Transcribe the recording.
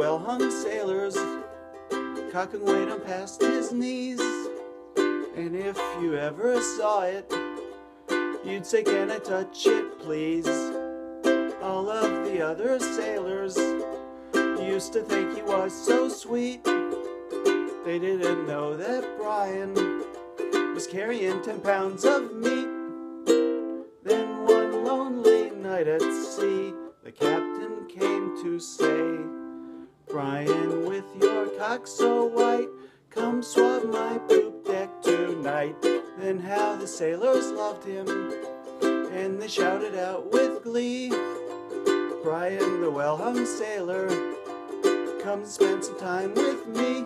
well-hung sailors cock and weight him past his knees. And if you ever saw it, you'd say, Can I touch it, please? All of the other sailors used to think he was so sweet. They didn't know that Bryan was carrying 10 pounds of meat. Then one lonely night at sea, the captain came to say, Bryan, with your cock so white, come swab my poop deck tonight. Then how the sailors loved him, and they shouted out with glee, Bryan, the well-hung sailor, come spend some time with me.